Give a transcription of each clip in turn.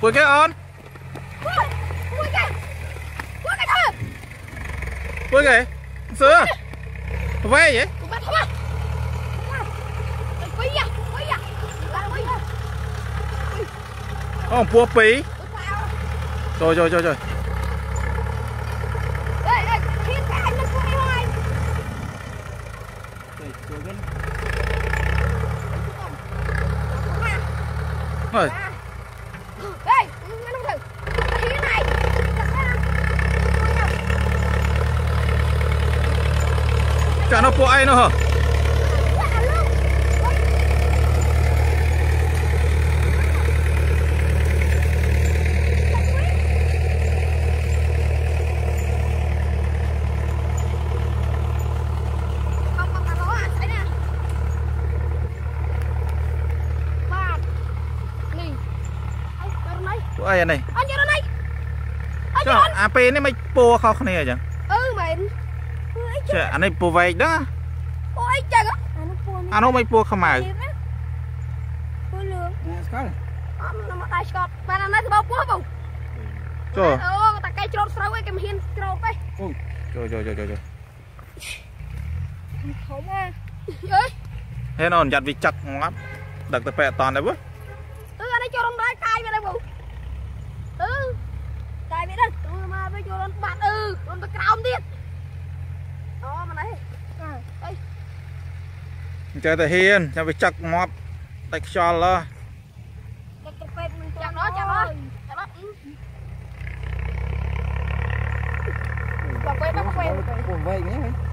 Pui cái on. Pui cái. Pui cái thôi. Pui cái. Sữa. Vậy vậy. Cũng bắt thôi. Quay à, quay à. Ông pua pí. Rồi rồi rồi rồi. Rồi. Chả nó bùa ai nữa hả Không không không có anh thấy nè Ba Nì Ê cho nó đây Bùa ai này Anh cho nó đây Anh cho Chả nó à pê này mày bùa Ui chứ Chả anh này bùa vay đó Ôi trời á Anh nó buồn À nó mày bùa không mày Ôi lương Sekali. Ông nó mà tay Scott Bạn anh nói thì bao bố bầu Trời Ồ ta cây trộn sâu ấy Cái mà hiên trộn ấy Trời trời trời trời trời Không à Ơi Thế nó giặt vì chặt ngắp Đặc tập bẹ toàn đấy bố Ừ anh ấy cho nó đá cay về đây bầu Ừ ចេះតែហ៊ានចាំវាចឹកងាប់តែខ្យល់ឡោះ Chặt chặt phép mình chặt nó chặt nó Chặt nó ừ. Bà quay bà quay Cuồng vây cái này. bà quay bà quay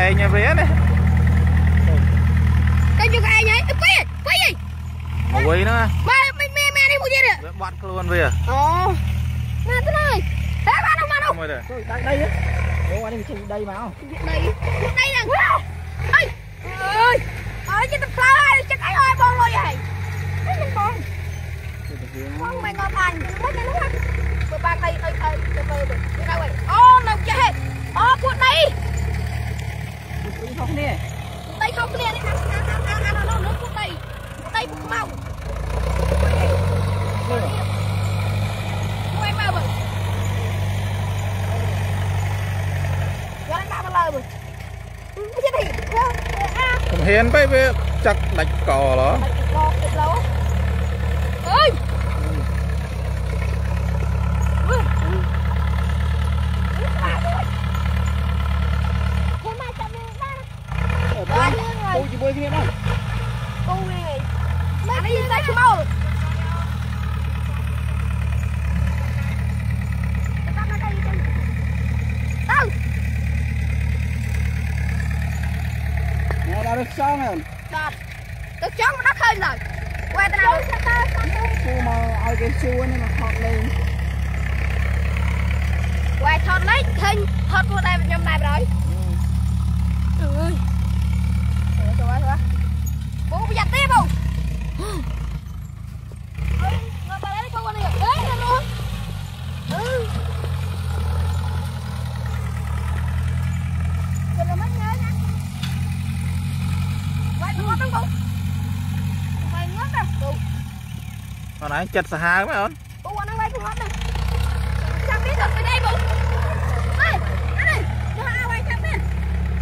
enya rian eh. Tunjuk enya. Eh, kuy, kuy. Mau kuy na. Ba, mi mi mi ni kuy dia. Ba bat keluan we. Oh. Mà tới đây. Thế bạn đâu mà đâu. Rồi đây. Tôi đây á. Anh đi chừng đây mà không? Đây. Đây là. Ơi. Ơi. Ở trên tập lao ai chắc ai ơi con rồi vậy. Cái con. Mày ngon thành. Mất cái lúc á. Bữa ba tay ơi ơi. Từ từ. Đi đâu vậy? Ô, nó chết. ហ៊ានទៅវាចឹកដាច់កឡោះ con thịt lấu ơi Hôm nay chậm đi ra Ở Rồi, bên. rồi. Tôi chỉ bơi kia đâu. Cô វាជួនេះមកថតលេងវាយថតលេងឃើញថតខ្លួនដែរខ្ញុំដែរប្រយអើយទៅទៅទៅបូប្រយ័ត្នទេបូ Come on, come on. អត់ឯងចិត្តសាហាវមែនអូន Bố nó quay con ngót nè Chăm biết thật về đây bố Ê Anh ơi Cho hai quay chăm đi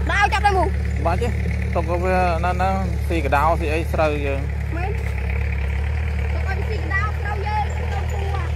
Đau chăm đây bố បាច់ទេទុកក៏វានៅនៅស៊ីកដោស៊ីអីស្រូវយើង មែនទៅអត់ស៊ីកដោត្រូវយើងទៅពូអាច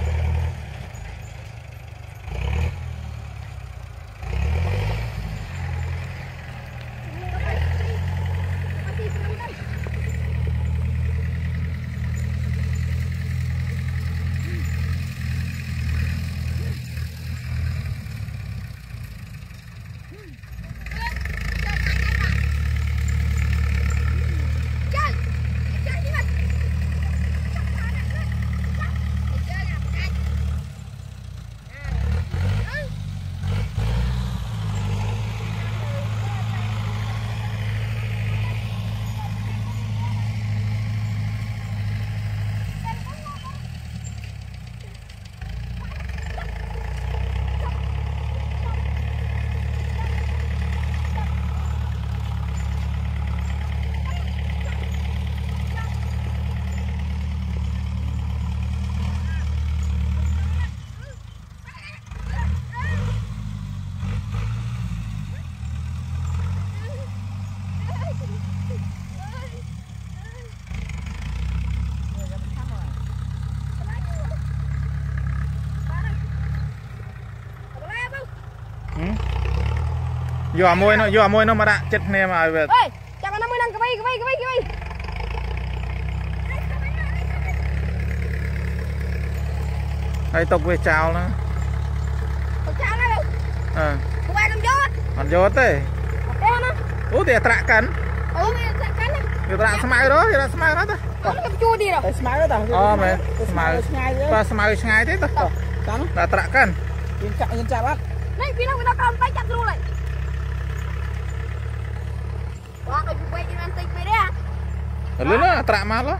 យកអាមួយនោះយកអាមួយនោះមកដាក់ចិត្តគ្នាមកឲ្យវាអើយចាប់អានោះមួយហ្នឹងកវីកវីកវីកវីហើយຕົកវាចោលណាទៅចាស់ហើយអឺគួរឲ្យខ្ញុំយកអត់យកទេអត់ទេណាអូតែត្រាក់កាន់អូវាចាក់កាន់ណាវាត្រាក់ស្មៅរហវាត្រាក់ស្មៅរហទៅអូខ្ញុំជួទៀតតែស្មៅទៅអូមែនស្មៅឆ្ងាយទៅបាទស្មៅឆ្ងាយទេតោះចាំតែត្រាក់កាន់យើងចាក់យើងចាប់អត់នេះពីនោះវាដល់ក្រោមតែចាប់ស្រួលហើយបងឲ្យពេកនេះបានតិចពេកទេ លឿនណាត្រាក់មកឡោះ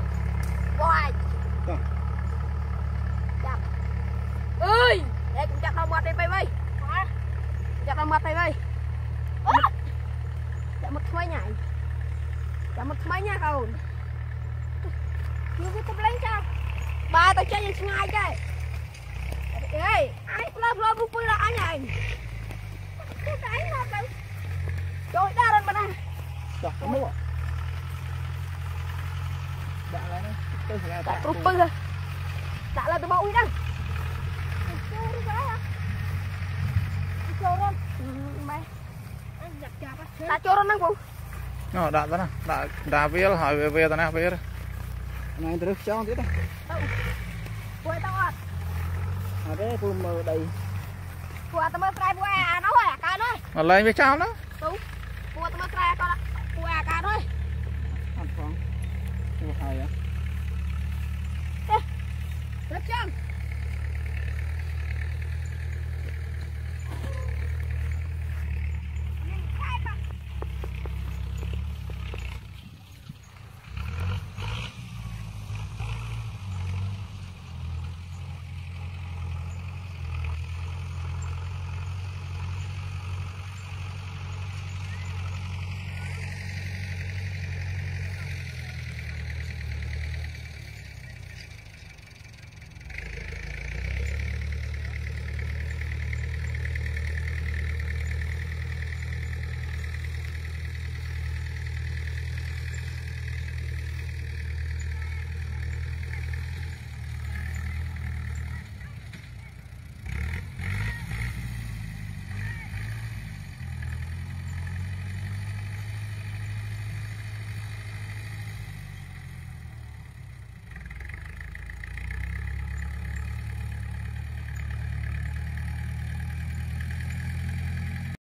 បងអាចចាប់អើយតែខ្ញុំចាប់ដល់មាត់ទេពេកវិញចាប់ដល់មាត់ទេវិញអូចាប់មកថ្មីញ៉ៃចាប់មកថ្មីញ៉ាកូនយកវាទៅលេងចាបាទទៅចេញឆ្ងាយចេះអេអញផ្លើផ្លើពុះពុះដល់អញហើយទៅតែអញមកទៅចូលដល់រត់បណ្ណាចុះមក ដាក់ឡើងទៅស្ងាយដាក់ព្រុសពឹសដាក់លើទៅបោអ៊ុយហ្នឹងចូលឬក៏ហ៎ចូលរត់ម៉ែអញចាប់ចាប់ដាក់ចូលរត់ហ្នឹងបងណោដាក់ទៅណាដាក់ដាក់វាលហើយវាវាទៅណាវាលណែទៅរឹសចង់ទៀតពួកឯងទៅអត់អត់ទេពូមើលដីពួកអត់ទៅមើលស្រែពួកឯងអានោះហើយអាកើនហើយមកលេងវាចោលណាទៅ ya. Eh, kacang.